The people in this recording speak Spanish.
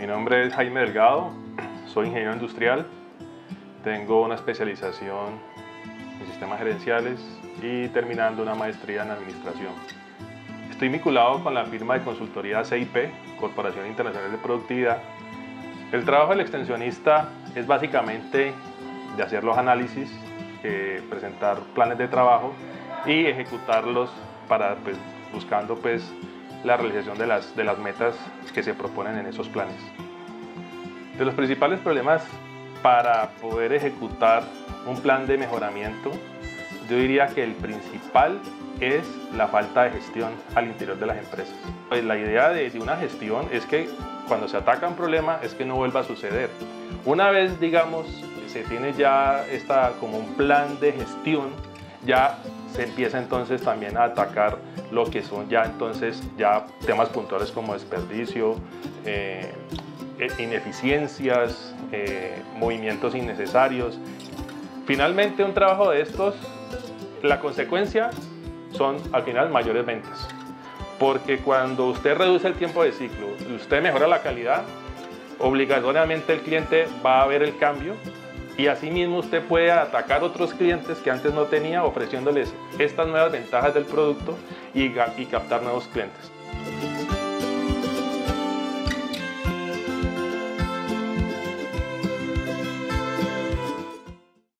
Mi nombre es Jaime Delgado, soy ingeniero industrial, tengo una especialización en sistemas gerenciales y terminando una maestría en administración. Estoy vinculado con la firma de consultoría CIP, Corporación Internacional de Productividad. El trabajo del extensionista es básicamente de hacer los análisis, eh, presentar planes de trabajo y ejecutarlos para, pues, buscando pues, la realización de las, de las metas que se proponen en esos planes. De los principales problemas para poder ejecutar un plan de mejoramiento, yo diría que el principal es la falta de gestión al interior de las empresas. Pues la idea de, de, una gestión es que cuando se ataca un problema es que no vuelva a suceder. Una vez, digamos, se tiene ya esta, como un plan de gestión, ya se empieza entonces también a atacar lo que son ya entonces ya temas puntuales como desperdicio, eh, e, ineficiencias, eh, movimientos innecesarios. Finalmente un trabajo de estos, la consecuencia son al final mayores ventas. Porque cuando usted reduce el tiempo de ciclo, usted mejora la calidad, obligatoriamente el cliente va a ver el cambio y asimismo usted puede atacar otros clientes que antes no tenía ofreciéndoles estas nuevas ventajas del producto y, y captar nuevos clientes.